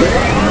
Yeah.